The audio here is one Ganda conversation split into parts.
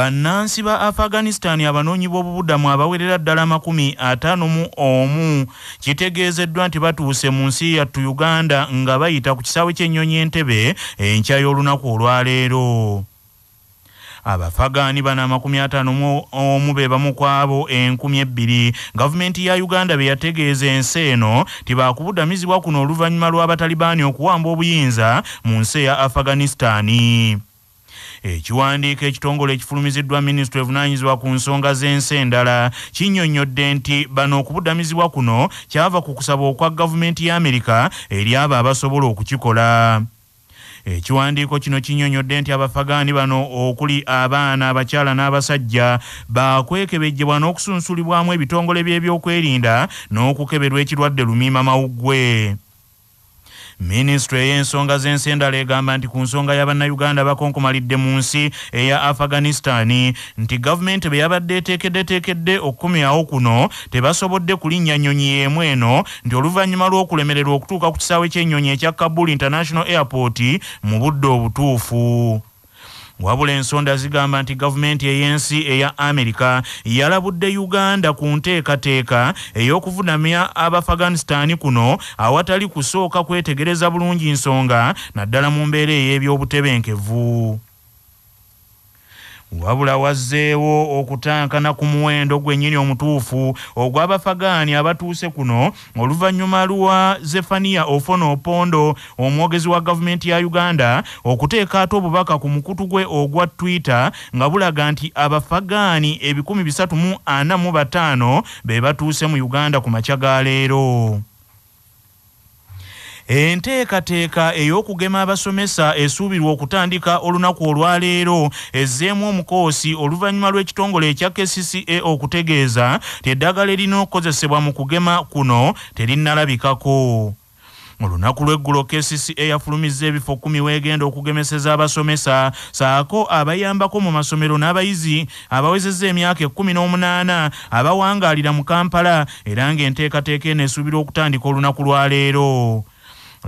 bannansi ba afghanistan abanoonyi b'obubudamu abawerera ddala makumi ataano mu omu. Kitegeezeddwa nti batuuse mu nsi yattu uganda nga bayita ku kisaawe ky'ennyonyi entebe enkya y'olunaku olwaleero. Abafagaani bano amakumi ataano mu omu be bamu ku abo enkumi ebbiri. Gavumenti ya uganda be yategeeza ensi eno tibaakubudamizibwa kuno oluvannyuma lw'abatalibaani okuwamba obuyinza mu nsi eya afghanistaani ekiwandiiko ekitongole ekifulumiziddwa minisitule evunanyizibwa ku nsonga z'ensi endala kinnyonnyodde nti bano okubudamizibwa kuno kyava ku kusaba okwa gavumenti ya amerika eri abo abasobola okukikola. Ekiwandiiko kino kinnyonnyodde nti abafagaani bano okuli abaana abakyala n'abasajja bakwekebejjebwa n'okusunsulibwamu ebitongole by'ebyokwerinda n'okukeberwa ekirwadde lumiima mawuggwe minisitule ey'ensonga z'ensi endala egamba nti ku nsonga y'abannayuganda bakonkomalidde mu nsi eya afghanistani nti gavumenti bwe yabadde eteekeddeteekedde okukomyawo kuno tebasobodde kulinnya nnyonyi y'emu eno nti oluvannyuma lw'okulemererwa okutuuka ku kisaawe ky'ennyonyi ekya kabul international airport mu budde obutuufu wabula ensonda zigamba nti gavumenti ey'ensi eya amerika yalabudde uganda ku nteekateeka ey'okuvunamya abafghanistan kuno awatali kusooka kwetegereza bulungi nsonga naddala mu mbeera ey'ebyobutebenkevu wabula wazzeewo okutankana ku muwendo gwennyini omutuufu ogw'abafagaani abatuuse kuno oluvannyuma lwa zefaniya ofona opondo omwogezi wa gavumenti ya uganda okuteeka ate obubaka ku mukutu gwe ogwa twitter nga bulaga nti abafagaani ebikumi bisatu mu ana mu bataano be batuuse mu uganda ku makya ga leero enteekateeka ey'okugema abasomesa esuubirwa okutandika olunaku olwaleero ezzeemu omukoosi oluvannyuma lw'ekitongole ekya kcca okutegeeza ti eddagala erina okukozesebwa mu kugema kuno terinnalabikako. Olunaku lw'eggulo kcca yafulumizza ebifo kkumi weegenda okugemeseza abasomesa saako abayambako mu masomero n'abayizi abawezezza emyaka ekkumi n'omunaana abawangaalira mu kampala era ng'enteekateeka eno esuubirwa okutandika olunaku lwaleero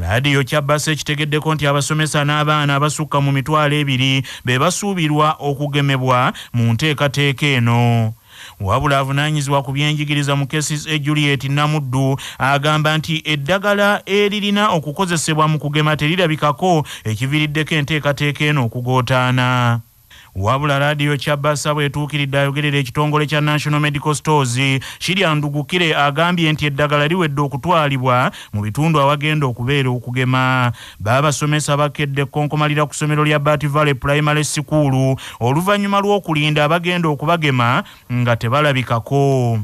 laadiyo kyabbasa ekitegeddeko nti abasomesa n'abaana abasukka mu mitwalo ebiri be basuubirwa okugemebwa mu nteekateeka eno. Wabula avunaanyizibwa ku byenjigiriza mu kesis e juliet namuddu agamba nti eddagala eririna okukozesebwa mu kugema terirabikako ekiviiriddeko enteekateeka eno okugootaana wabula laadiyo kyabasa bwetuukiridde ayogerera ekitongole kya national medical stores kiryandugukire agambye nti eddagala liwedde okutwalibwa mu bitundu awagenda okubeera okugema. Baabasomesa bakedde ekkonkomalira ku ssomero lya bat valley primary school. Oluvannyuma lw'okulinda abagenda okubagema nga tebalabikako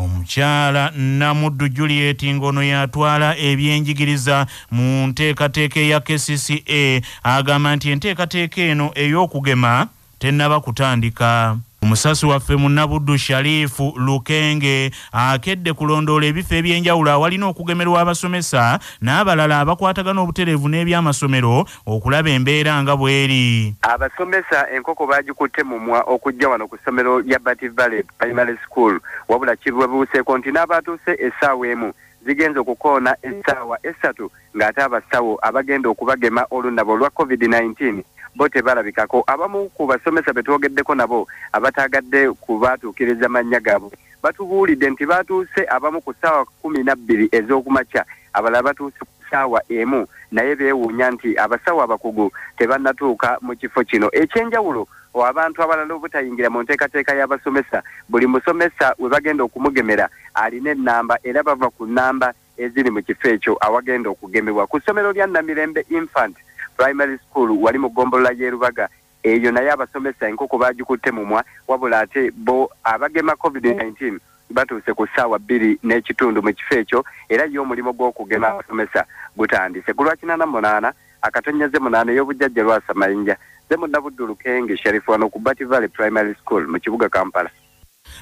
omukyala namuddu juliet ng'ono yatwala ebyenjigiriza mu nteekateeka eya kcca agamba nti enteekateeka eno ey'okugema tennaba kutandika omusasi waffe munnabuddu sharifu lukenge akedde kulondoola ebifo ebyenjawulo awalina okugemerwa abasomesa n'abalala abakwatagana obutereevu n'ebyamasomero okulaba embeera nga bw'eri. Abasomesa enkoko bagikutte mumwa okujja wano ku ssomero lya bat valley primary school wabula kibuuseeko nti n'abatuuse essaawa emu zigenza okukoona essaawa esatu ng'ate abasawo abagenda okubagema olunabo olwa covid-19 bo tebalabikako. Abamu ku basomesa betwogeddeko nabo abataagadde kubatuukiriza mannya gaabwe batubuulidde nti batuuse abamu ku ssaawa kumi nabbiri ez'okumakya. Abalala batuuse ku ssaawa emu naye beewuunya nti abasawo abakugu tebannatuuka mu kifo kino. Ekyenjawulo abantu abalala obutayingira mu nteekateeka y'abasomesa buli musomesa we bagenda okumugemera alina ennamba era bava ku nnamba eziri mu kifo ekyo awagenda okugemebwa. Ku ssomero lya namirembe infant primary school wali mu ggombolola y'erubaga. Eyo naye abasomesa enkoko bagikutte mumwa wabula ate bo abagema covid-19 batuuse ku ssaawa bbiri n'ekitundu mu kifo ekyo era ye omulimu gw'okugema abasomesa gutandise. Ku lwakinana munaana akatonyeze munaana ey'obujjajja lwasa mayinja ze munnabuddu lukenge sharifu wano ku bat valley primary school mu kibuga kampala.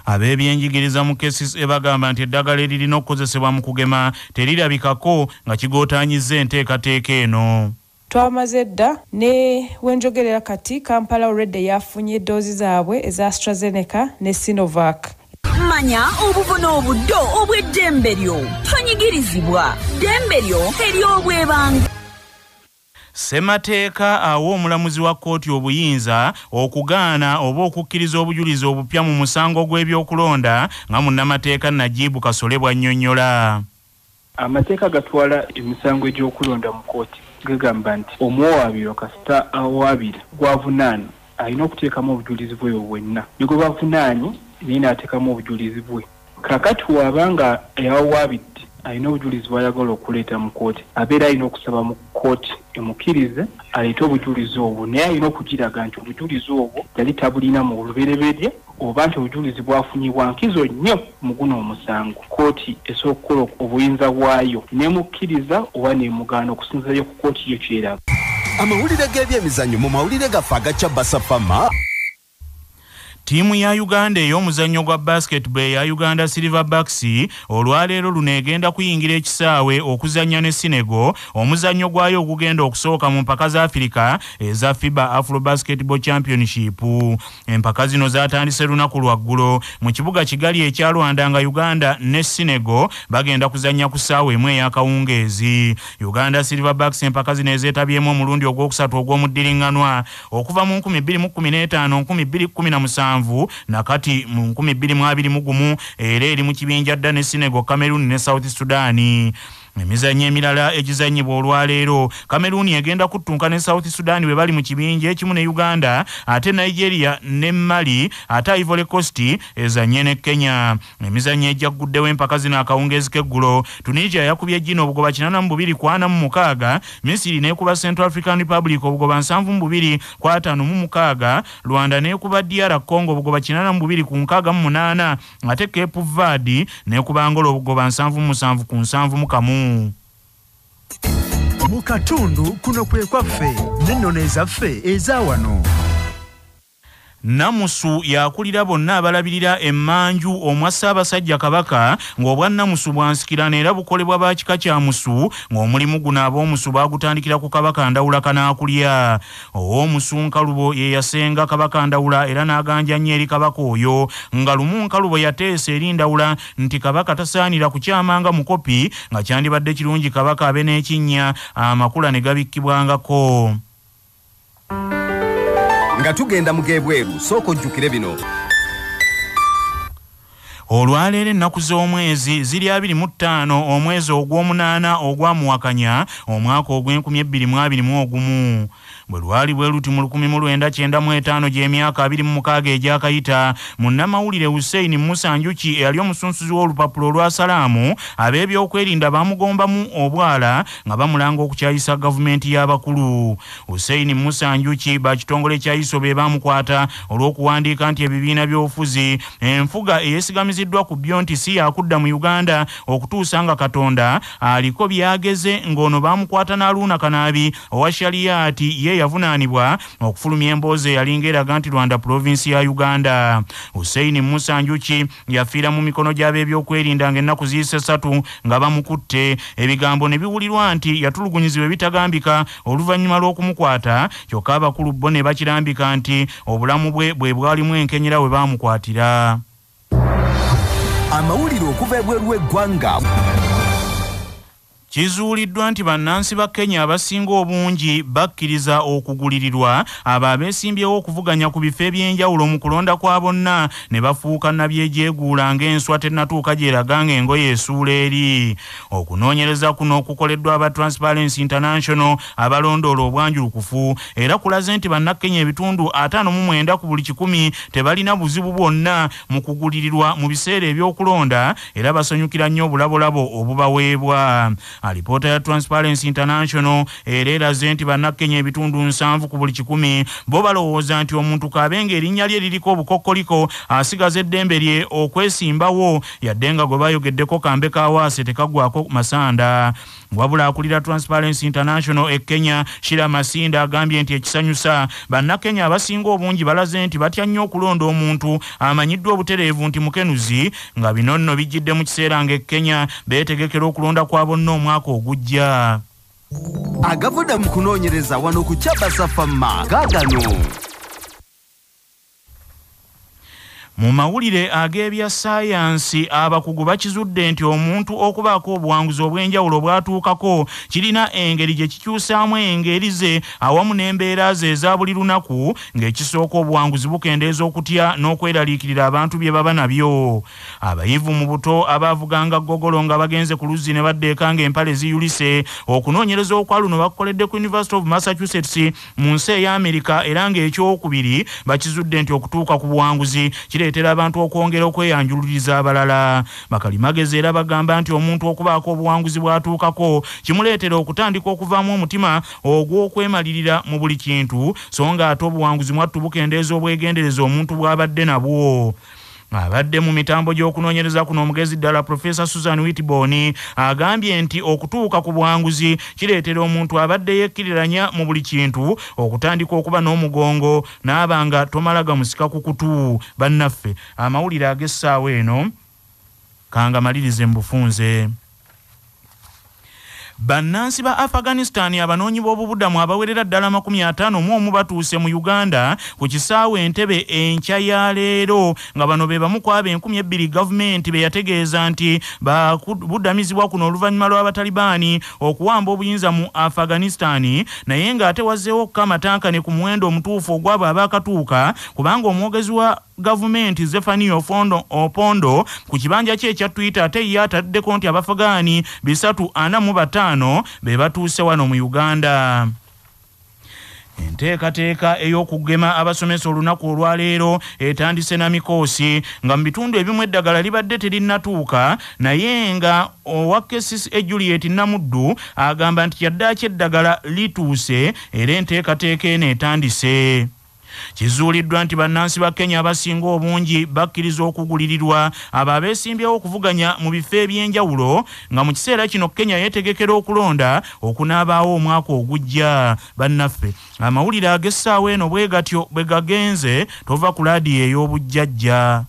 Ab'ebyenjigiriza mu kcca bagamba nti eddagala eririna okukozesebwa mu kugema terirabikako nga kigootaanyizza enteekateeka eno twamaze dda ne wenjogerera kati kampala olwedde yafunye eddoozi zaabwe eza astrazeneca ne sinovac. Manya obuvuna obuddo obw'eddembe lyo tonyigirizibwa ddembe lyo ery'obwebanga ssemateeka awa omulamuzi wa kkooti obuyinza okugaana oba okukkiriza obujulizi obupya mu musango gw'ebyokulonda nga munnamateeka najibu kasole bw'annyonnyola. Amateeka gatwala emisango egy'okulonda mu kooti gagamba nti omuwawaabirwa kasita awawaabira gwavunaana alina okuteekamu obujulizi bwe bwe bwenna ne gwe bavunaanye naye n'ateekamu obujulizi bwe. Kakati wabanga yawawaabidde alina obujulizi bw'ayagala okuleeta mu kooti abeera alina okusaba mu kooti emukkirize aleete obujulizi obwo. Naye alina okugiraga nti obujulizi obwo yali tabulina mu lubereberye oba nti obujulizi bwafunyibwa nkizo nnyo mu guno omusango. Kooti esobola okukola obuyinza bwayo nemukkiriza oba nemugaana okusinzayo ku kooti yo kyeraga amawulire g'ebyemizannyo mu mawulire gaffe agacya basafama ttiimu ya uganda ey'omuzannyo gwa basketball eya uganda silverbacks olwaleero luno egenda kuyingira ekisaawe okuzannya ne senego omuzannyo gwayo ogugenda okusooka mu mpaka za afirika eza fiba afro basketball championship. Empaka zino zatandise lunaku lwaggulo mu kibuga kigali ekya rwanda nga uganda ne senego bagenda kuzannya ku ssaawa emu ey'akawungeezi. Uganda silverbacks empaka zino ezeetabyemu omulundi ogwokusatu ogw'omuddiringanwa okuva mu 2015 2017 musanvu nakati mu 2021 era eri mu kibinja dda ne senegal cameroon ne south sudan emizannyo emirala egizanyibwa olwaleero kameruni egenda kuttunka ne south sudan bwe bali mu kibinja ekimu ne uganda ate nigeria ne mali ate ivory coast ezanye ne kenya. Emizannyo ejjagguddewo empaka zino akawungeezi k'eggulo tunisia yakubye gino obugoba 82 kwana mu mukaaga misiri n'ekuba central african republic obugoba 72 kwatano mu mukaaga rwanda n'ekuba dr congo obugoba 82 ku nkaaga mu munaana ate cape verde n'ekuba angola obugoba 77 ku 7 mu katundu kuno kwe kwaffe n'ennono ezaffe eza wano namusu yakulira bonna abalabirira emmanju omwa ssaabasajja kabaka ng'obwa namusu bwansikirana era bukolebwa ba kika kya musu ng'omulimu guno ab'omusu baagutandikira ku kabaka ndawula kanaakulya. Ow'omusu nkalubo ye yasenga kabaka ndawula era n'aganja nnyo eri kabaka oyo nga lumu nkalubo yateesa eri ndawula nti kabaka tasaanira kukyamanga mukopi nga kyandibadde kirungi kabaka abe n'ekinnya amakula ne gabikkibwangako nga tugenda mu gebweru sooka ojjukire bino. Olwaleero ennaku z'omwezi ziri 25 omwezi ogw'omunaana ogwamuwakanya omwaka ogw'2021 bwe lwali bwe luti mu 1995 gy'emyaka 26 egyakayita munnamawulire hussein musa njuki eyali omusunsuzi w'olupapula olwa salaamu ab'ebyokwerinda bamugombamu obwala nga bamulanga okukyayisa gavumenti y'abakulu. Hussein musa njuki bakitongole kya iso be bamukwata olw'okuwandiika nti ebibiina by'obufuzi enfuga eyesigamiziddwa ku byo nti si yakudda mu uganda okutuusa nga katonda aliko byageze ng'ono bamukwata n'aluuna kanaabi owa shariyaati ye yavunaanibwa okufulumya emboozi eyalinga eraga nti rwanda provinsi ya uganda. Hussein musa njuki yafiira mu mikono gy'ab'ebyokwerinda ng'ennaku ziyise essatu nga bamukutte. Ebigambo ne biwulirwa nti yatulugunyizibwa ebitagambika oluvannyuma lw'okumukwata kyokka abakulu bo ne bakirambika nti obulamu bwe bwe bwalimu enkenyera we baamukwatira. Amawulire okuva ebweru w'eggwanga kizuuliddwa nti bannansi ba kenya abasinga obungi bakkiriza okugulirirwa abo abeesimbyewo okuvuganya ku bifo ebyenjawulo mu kulonda kwa bonna ne bafuuka nabyejeeguula ng'enswa tennatuuka gyeraga ng'engoye esuula eri. Okunoonyereza kuno okukoleddwa aba transparency international abalondoola obwanjulukufu era kulaze nti bannakenya ebitundu 59 ku buli kikumi tebalina buzibu bwonna mu kugulirirwa mu biseera ebyokulonda era basanyukira nnyo obulabolabo obubaweebwa alipoota ya transparency international era eraze nti bannakenya ebitundu nsanvu ku buli kikumi bo balowooza nti omuntu kaabenga erinnya lye liriko obukokkoliko asigaza eddembe lye okwesimbawo yadde nga gwe bayogeddeko kambe kawaase tekagwako masanda. Wabula akulira transparency international e kenya shira masinda agambye nti ekisanyusa bannakenya abasinga obungi balaze nti batya nnyo okulonda omuntu amanyiddwa obutereevu nti mukenuzi nga bino nno bijjidde mu kiseera nga e kenya beetegekera okulonda kwa bonna omwaka ogujja. Agavudde mu kunoonyereza wano ku kyabasafama gaagano mu mawulire ag'ebya saayansi abakugu bakizudde nti omuntu okubaako obuwanguzi obw'enjawulo bwatuukako kirina engeri gye kikyusaamu engeri ze awamu n'embeera ze eza buli lunaku ng'ekisooka obuwanguzi bukendeeza okutya n'okweraliikirira abantu bye baba nabyo. Abayivu mu buto abaavuganga gogolo nga bagenze ku luzzi ne baddeeka ng'empale ziyulise okunoonyereza okwa luno bakukoledde ku university of massachusetts mu nsi ey'amerika era ng'ekyokubiri bakizudde nti okutuuka ku buwanguzi kireetera abantu okwongera okweyanjululiza abalala. Bakalimagezi era bagamba nti omuntu okubaako obuwanguzi bwatuukako kimuleetera okutandika okuvaamu omutima ogw'okwemalirira mu buli kintu so nga ate obuwanguzi mwattu bukendeeza obwegendereza omuntu bw'abadde nabwo abadde mu mitambo gy'okunoonyereza kuno omugezi ddala profesa susan witborn agambye nti okutuuka ku buwanguzi kireetera omuntu abadde yekkiriranya mu buli kintu okutandika okuba n'omugongo naaba nga tomala gamusika ku kutu bannaffe. Amawulire ag'essaawa eno kangamalirize mu bufunze bannansi ba afghanistan abanoonyi b'obubudamu abawerera ddala 50 mu omu batuuse mu uganda ku kisaawe entebe enkya ya leero nga bano be bamu ku abo 20 gavumenti be yategeeza nti babuddamizibwa kuno oluvannyuma lw'abatalibaani okuwamba obuyinza mu afghanistan. Naye ng'ate wazzeewo okukamattankane ku muwendo omutuufu ogwabo abaakatuuka kubanga omwogezi wa gavumenti zefani ofondo opondo ku kibanja kye ekya twitter ate ye ataddeko nti abafagaani bisatu ana mu bataano be batuuse wano mu uganda. Enteekateeka ey'okugema abasomesa olunaku olwaleero etandise na mikoosi nga mu bitundu ebimu eddagala libadde terinnatuuka naye nga owa kesis e juliet namuddu agamba nti kyaddaaki eddagala lituuse era enteekateeka eno etandise kizuuliddwa nti bannansi ba kenya abasinga obungi bakkiriza okugulirirwa abo abeesimbyewo okuvuganya mu bifo eby'enjawulo nga mu kiseera kino kenya yeetegekera okulonda okunaabaawo omwaka ogujja. Bannaffe amawulire ag'essaawa eno bwe gatyo bwe gagenze tova ku laadiyo ey'obujjajja